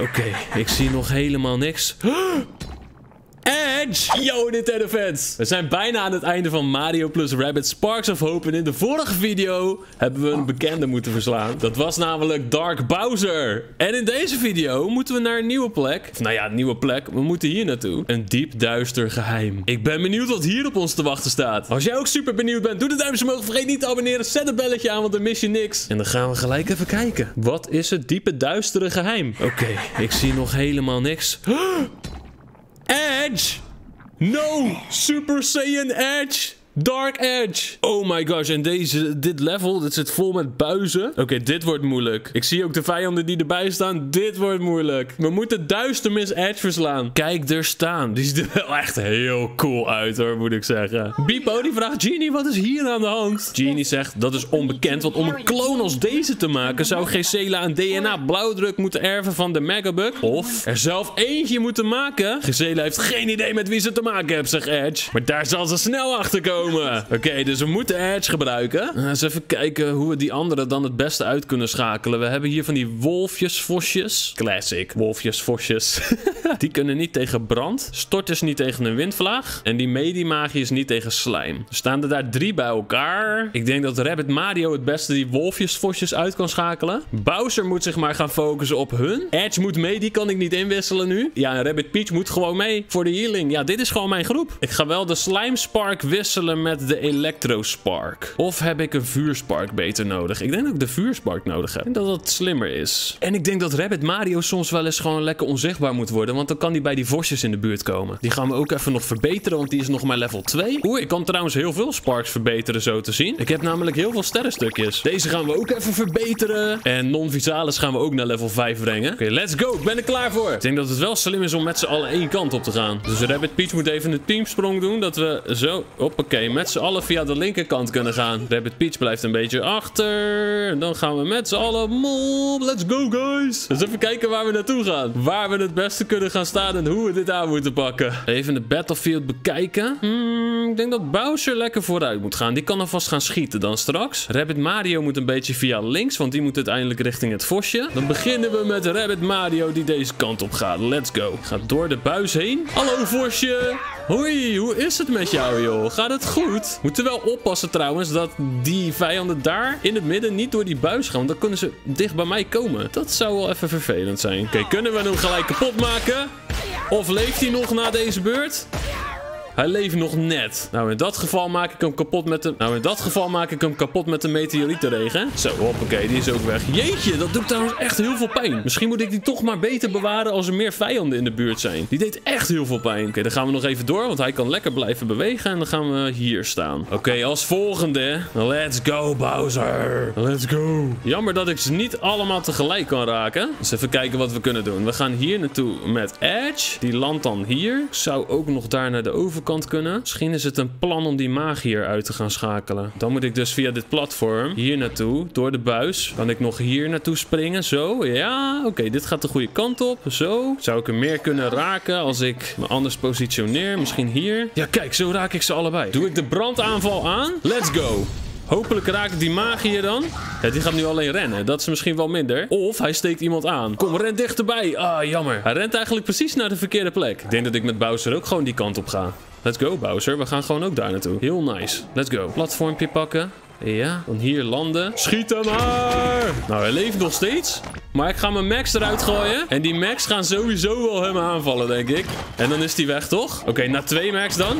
Oké, ik zie nog helemaal niks. Edge! Yo, Nintendo fans! We zijn bijna aan het einde van Mario plus Rabbit Sparks of Hope. En in de vorige video hebben we een bekende moeten verslaan. Dat was namelijk Dark Bowser. En in deze video moeten we naar een nieuwe plek. Of nou ja, een nieuwe plek. We moeten hier naartoe. Een diep duister geheim. Ik ben benieuwd wat hier op ons te wachten staat. Als jij ook super benieuwd bent, doe de duimpje omhoog. Vergeet niet te abonneren. Zet het belletje aan, want dan mis je niks. En dan gaan we gelijk even kijken. Wat is het diepe duistere geheim? Oké, ik zie nog helemaal niks. Edge! No! Super Saiyan Edge! Dark Edge. Oh my gosh, en deze, dit level, dit zit vol met buizen. Oké, dit wordt moeilijk. Ik zie ook de vijanden die erbij staan. Dit wordt moeilijk. We moeten Duistermis Edge verslaan. Kijk, er staan. Die ziet er wel echt heel cool uit hoor, moet ik zeggen. Bipo die vraagt Genie, wat is hier aan de hand? Genie zegt, dat is onbekend, want om een kloon als deze te maken... zou Gisela een DNA-blauwdruk moeten erven van de Megabug. Of er zelf eentje moeten maken. Gisela heeft geen idee met wie ze te maken heeft, zegt Edge. Maar daar zal ze snel achter komen. Oké, dus we moeten Edge gebruiken. Uh, eens even kijken hoe we die andere dan het beste uit kunnen schakelen. We hebben hier van die wolfjes, vosjes. Classic. Wolfjes, vosjes. die kunnen niet tegen brand. Stort is niet tegen een windvlaag. En die Medi-magie is niet tegen slijm. Er staan er daar drie bij elkaar. Ik denk dat Rabbit Mario het beste die wolfjes, vosjes uit kan schakelen. Bowser moet zich maar gaan focussen op hun. Edge moet mee, die kan ik niet inwisselen nu. Ja, en Rabbit Peach moet gewoon mee voor de healing. Ja, dit is gewoon mijn groep. Ik ga wel de Slime Spark wisselen met de Electrospark? Of heb ik een vuurspark beter nodig? Ik denk dat ik de vuurspark nodig heb. En dat dat slimmer is. En ik denk dat Rabbit Mario soms wel eens gewoon lekker onzichtbaar moet worden. Want dan kan hij bij die vosjes in de buurt komen. Die gaan we ook even nog verbeteren, want die is nog maar level 2. Oeh, ik kan trouwens heel veel sparks verbeteren zo te zien. Ik heb namelijk heel veel sterrenstukjes. Deze gaan we ook even verbeteren. En non-visalis gaan we ook naar level 5 brengen. Oké, let's go. Ik ben er klaar voor. Ik denk dat het wel slim is om met z'n allen één kant op te gaan. Dus Rabbit Peach moet even een teamsprong doen. Dat we zo... Hoppakee met z'n allen via de linkerkant kunnen gaan. Rabbit Peach blijft een beetje achter. En dan gaan we met z'n allen. Let's go, guys. Dus even kijken waar we naartoe gaan. Waar we het beste kunnen gaan staan en hoe we dit aan moeten pakken. Even de battlefield bekijken. Hmm, ik denk dat Bowser lekker vooruit moet gaan. Die kan alvast gaan schieten dan straks. Rabbit Mario moet een beetje via links, want die moet uiteindelijk richting het vosje. Dan beginnen we met Rabbit Mario die deze kant op gaat. Let's go. Gaat door de buis heen. Hallo, vosje. Hoi, hoe is het met jou, joh? Gaat het goed? Moeten wel oppassen trouwens dat die vijanden daar in het midden niet door die buis gaan. Want dan kunnen ze dicht bij mij komen. Dat zou wel even vervelend zijn. Oké, kunnen we hem gelijk kapot maken? Of leeft hij nog na deze beurt? Hij leeft nog net. Nou, in dat geval maak ik hem kapot met de... Nou, in dat geval maak ik hem kapot met de meteorietenregen. Zo, hoppakee, die is ook weg. Jeetje, dat doet trouwens echt heel veel pijn. Misschien moet ik die toch maar beter bewaren als er meer vijanden in de buurt zijn. Die deed echt heel veel pijn. Oké, dan gaan we nog even door, want hij kan lekker blijven bewegen. En dan gaan we hier staan. Oké, als volgende. Let's go, Bowser. Let's go. Jammer dat ik ze niet allemaal tegelijk kan raken. Dus even kijken wat we kunnen doen. We gaan hier naartoe met Edge. Die landt dan hier. Ik zou ook nog daar naar de overkant kunnen. Misschien is het een plan om die magier uit te gaan schakelen. Dan moet ik dus via dit platform hier naartoe, door de buis. Kan ik nog hier naartoe springen? Zo, ja. Oké, dit gaat de goede kant op. Zo. Zou ik hem meer kunnen raken als ik me anders positioneer? Misschien hier. Ja, kijk, zo raak ik ze allebei. Doe ik de brandaanval aan? Let's go. Hopelijk raak ik die magier dan. Ja, die gaat nu alleen rennen. Dat is misschien wel minder. Of hij steekt iemand aan. Kom, ren dichterbij. Ah, jammer. Hij rent eigenlijk precies naar de verkeerde plek. Ik denk dat ik met Bowser ook gewoon die kant op ga. Let's go, Bowser. We gaan gewoon ook daar naartoe. Heel nice. Let's go. Platformpje pakken. Ja, dan hier landen. Schiet hem maar! Nou, hij leeft nog steeds. Maar ik ga mijn max eruit gooien. En die max gaan sowieso wel hem aanvallen, denk ik. En dan is hij weg, toch? Oké, na twee max dan.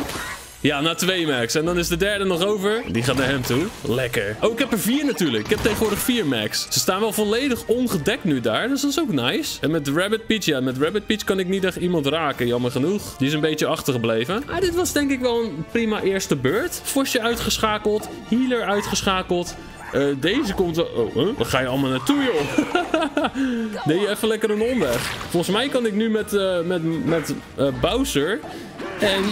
Ja, na twee max. En dan is de derde nog over. Die gaat naar hem toe. Lekker. Oh, ik heb er vier natuurlijk. Ik heb tegenwoordig vier max. Ze staan wel volledig ongedekt nu daar. Dus dat is ook nice. En met Rabbit Peach, ja, met Rabbit Peach kan ik niet echt iemand raken. Jammer genoeg. Die is een beetje achtergebleven. Ah, dit was denk ik wel een prima eerste beurt. Vosje uitgeschakeld. Healer uitgeschakeld. Uh, deze komt wel... Oh, huh? waar ga je allemaal naartoe, joh? nee, even lekker een omweg. Volgens mij kan ik nu met, uh, met, met uh, Bowser En...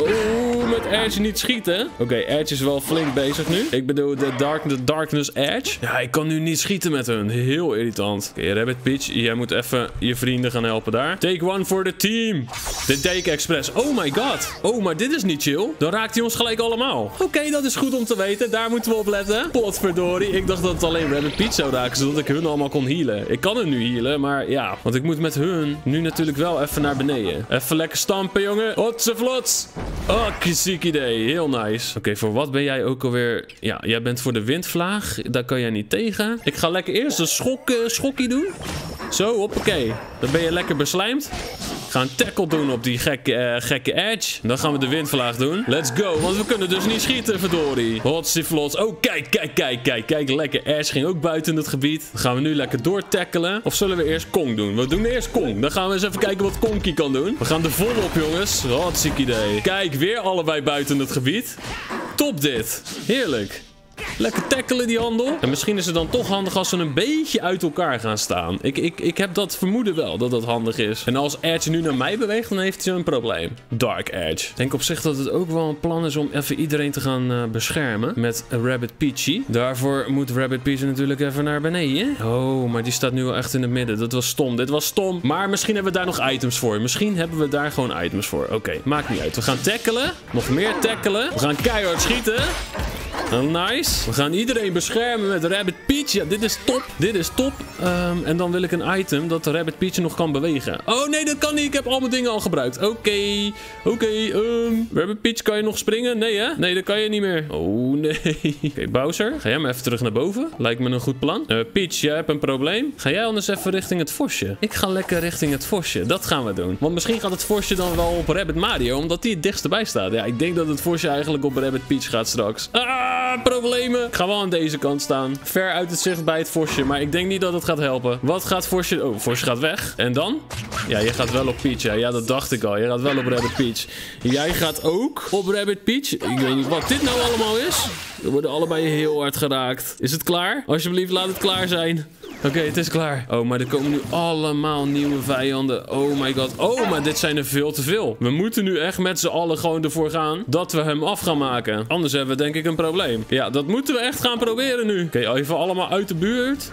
Oeh, met Edge niet schieten. Oké, Edge is wel flink bezig nu. Ik bedoel, de, dark, Darkness Edge. Ja, ik kan nu niet schieten met hun. Heel irritant. Oké, Rabbit Peach, jij moet even je vrienden gaan helpen daar. Take one for the team. De Take Express. Oh my god. Oh, maar dit is niet chill. Dan raakt hij ons gelijk allemaal. Oké, dat is goed om te weten. Daar moeten we op letten. Potverdorie. Ik dacht dat het alleen Rabbit Peach zou raken, zodat ik hun allemaal kon healen. Ik kan hem nu healen, maar ja. Want ik moet met hun nu natuurlijk wel even naar beneden. Even lekker stampen, jongen. Hotse vlots. Oh, ziek idee. Heel nice. Oké, voor wat ben jij ook alweer... Ja, jij bent voor de windvlaag. Daar kan jij niet tegen. Ik ga lekker eerst een schok, uh, schokkie doen. Zo, hoppakee. Dan ben je lekker beslijmd. Ga een tackle doen op die gekke, uh, gekke edge. Dan gaan we de windvlaag doen. Let's go, want we kunnen dus niet schieten, verdorie. Hotsie vlots. Oh, kijk, kijk, kijk, kijk. Kijk, lekker. Edge ging ook buiten het gebied. Dan gaan we nu lekker doortackelen. Of zullen we eerst Kong doen? We doen eerst Kong. Dan gaan we eens even kijken wat Konkie kan doen. We gaan er vol op, jongens. Wat ziek idee. Kijk, weer allebei buiten het gebied. Top dit. Heerlijk. Lekker tackelen die handel. En misschien is het dan toch handig als ze een beetje uit elkaar gaan staan. Ik, ik, ik heb dat vermoeden wel, dat dat handig is. En als Edge nu naar mij beweegt, dan heeft hij een probleem. Dark Edge. Ik denk op zich dat het ook wel een plan is om even iedereen te gaan uh, beschermen. Met Rabbit Peachy. Daarvoor moet Rabbit Peachy natuurlijk even naar beneden. Oh, maar die staat nu wel echt in het midden. Dat was stom. Dit was stom. Maar misschien hebben we daar nog items voor. Misschien hebben we daar gewoon items voor. Oké, maakt niet uit. We gaan tackelen. Nog meer tackelen. We gaan keihard schieten. Nice. We gaan iedereen beschermen met Rabbit Peach. Ja, dit is top. Dit is top. Um, en dan wil ik een item dat Rabbit Peach nog kan bewegen. Oh nee, dat kan niet. Ik heb al mijn dingen al gebruikt. Oké. Oké. Okay, um, Rabbit Peach, kan je nog springen? Nee hè? Nee, dat kan je niet meer. Oh nee. Oké, Bowser. Ga jij maar even terug naar boven. Lijkt me een goed plan. Uh, Peach, jij hebt een probleem. Ga jij anders even richting het vosje? Ik ga lekker richting het vosje. Dat gaan we doen. Want misschien gaat het vosje dan wel op Rabbit Mario. Omdat die het dichtst bij staat. Ja, ik denk dat het vosje eigenlijk op Rabbit Peach gaat straks. Ah! Problemen. Ik ga wel aan deze kant staan. Ver uit het zicht bij het vosje. Maar ik denk niet dat het gaat helpen. Wat gaat vosje... Oh, vosje gaat weg. En dan? Ja, je gaat wel op Peach. Ja, ja dat dacht ik al. Je gaat wel op Rabbit Peach. Jij gaat ook op Rabbit Peach. Ik weet niet wat dit nou allemaal is. We worden allebei heel hard geraakt. Is het klaar? Alsjeblieft, laat het klaar zijn. Oké, het is klaar. Oh, maar er komen nu allemaal nieuwe vijanden. Oh my god. Oh, maar dit zijn er veel te veel. We moeten nu echt met z'n allen gewoon ervoor gaan dat we hem af gaan maken. Anders hebben we denk ik een probleem. Ja, dat moeten we echt gaan proberen nu. Oké, even allemaal uit de buurt.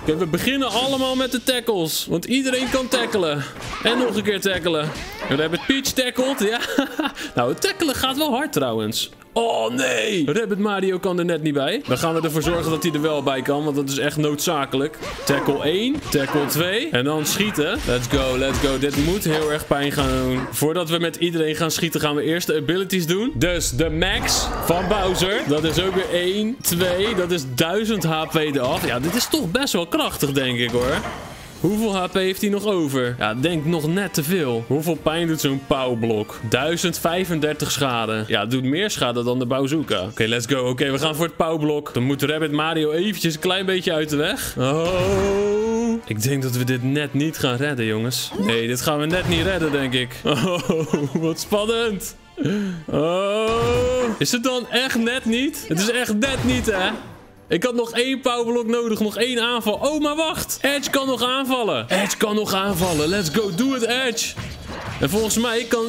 Oké, we beginnen allemaal met de tackles. Want iedereen kan tackelen. En nog een keer tackelen. We hebben Peach tackled. Ja. nou, het tackelen gaat wel hard trouwens. Oh nee! Rabbit Mario kan er net niet bij. Dan gaan we ervoor zorgen dat hij er wel bij kan. Want dat is echt noodzakelijk. Tackle 1. Tackle 2. En dan schieten. Let's go, let's go. Dit moet heel erg pijn gaan doen. Voordat we met iedereen gaan schieten gaan we eerst de abilities doen. Dus de max van Bowser. Dat is ook weer 1, 2. Dat is 1000 HP eraf. Ja, dit is toch best wel krachtig denk ik hoor. Hoeveel HP heeft hij nog over? Ja, denk nog net te veel. Hoeveel pijn doet zo'n pauwblok? 1035 schade. Ja, het doet meer schade dan de bazooka. Oké, let's go. Oké, we gaan voor het pauwblok. Dan moet Rabbit Mario eventjes een klein beetje uit de weg. Oh. Ik denk dat we dit net niet gaan redden, jongens. Nee, dit gaan we net niet redden, denk ik. Oh, wat spannend. Oh. Is het dan echt net niet? Het is echt net niet, hè? Ik had nog één powerblok nodig. Nog één aanval. Oh, maar wacht. Edge kan nog aanvallen. Edge kan nog aanvallen. Let's go. Doe het, Edge. En volgens mij kan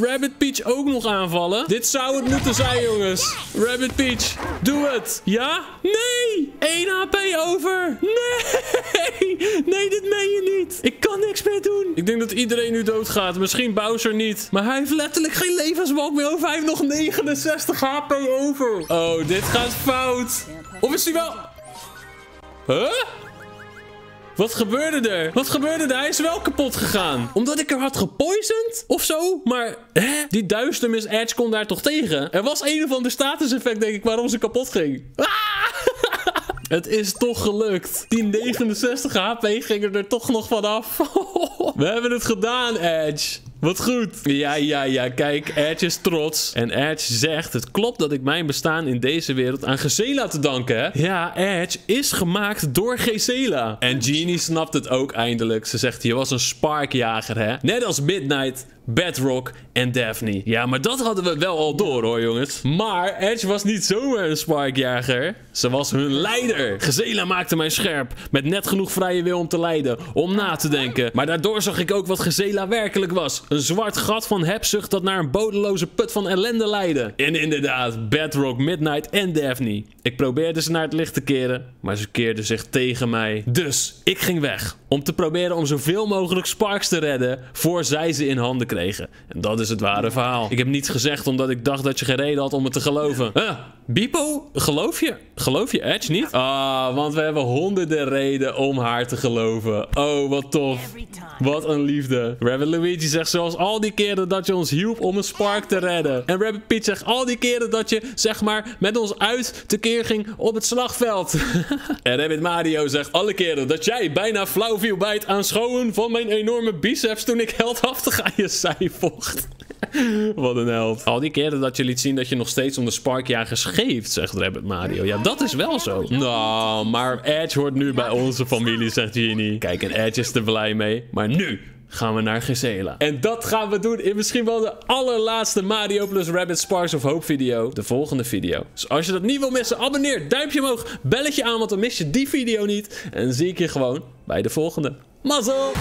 Rabbit Peach ook nog aanvallen. Dit zou het moeten zijn, jongens. Rabbit Peach, doe het. Ja? Nee! 1 HP over. Nee! Nee, dit meen je niet. Ik kan niks meer doen. Ik denk dat iedereen nu doodgaat. Misschien Bowser niet. Maar hij heeft letterlijk geen levensbalk meer over. Hij heeft nog 69 HP over. Oh, dit gaat fout. Of is hij wel... Huh? Wat gebeurde er? Wat gebeurde er? Hij is wel kapot gegaan. Omdat ik er had gepoisoned? Of zo? Maar, hè? Die duisternis Edge kon daar toch tegen? Er was een of ander status effect, denk ik, waarom ze kapot ging. Ah! Het is toch gelukt. Die 69 HP gingen er toch nog vanaf. We hebben het gedaan, Edge. Wat goed. Ja, ja, ja. Kijk, Edge is trots. En Edge zegt, het klopt dat ik mijn bestaan in deze wereld aan Gisela te danken heb. Ja, Edge is gemaakt door Gisela. En Genie snapt het ook eindelijk. Ze zegt, je was een sparkjager, hè? Net als Midnight Bedrock en Daphne. Ja, maar dat hadden we wel al door hoor jongens. Maar Edge was niet zomaar een sparkjager. Ze was hun leider. Gezela maakte mij scherp. Met net genoeg vrije wil om te leiden. Om na te denken. Maar daardoor zag ik ook wat Gezela werkelijk was. Een zwart gat van hebzucht dat naar een bodeloze put van ellende leidde. En inderdaad, Bedrock, Midnight en Daphne. Ik probeerde ze naar het licht te keren. Maar ze keerden zich tegen mij. Dus, ik ging weg. Om te proberen om zoveel mogelijk Sparks te redden. Voor zij ze in handen kregen. En dat is het ware verhaal. Ik heb niets gezegd omdat ik dacht dat je geen reden had om het te geloven. Huh, Bipo, geloof je? Geloof je Edge niet? Ah, want we hebben honderden reden om haar te geloven. Oh, wat tof. Wat een liefde. Rabbit Luigi zegt zoals al die keren dat je ons hielp om een Spark te redden. En Rabbit Pete zegt al die keren dat je, zeg maar, met ons uit tekeer ging op het slagveld. en Rabbit Mario zegt alle keren dat jij bijna flauw viel bij het aanschouwen van mijn enorme biceps toen ik heldhaftig aan je zij vocht. Wat een held. Al die keren dat je liet zien dat je nog steeds om de sparkjagers geeft, zegt Rabbit Mario. Ja, dat is wel zo. Nou, maar Edge hoort nu bij onze familie, zegt Genie. Kijk, en Edge is er blij mee. Maar nu gaan we naar Gisela. En dat gaan we doen in misschien wel de allerlaatste Mario plus Rabbit Sparks of Hope video. De volgende video. Dus als je dat niet wil missen, abonneer, duimpje omhoog, belletje aan, want dan mis je die video niet. En dan zie ik je gewoon bij de volgende. Mazzel!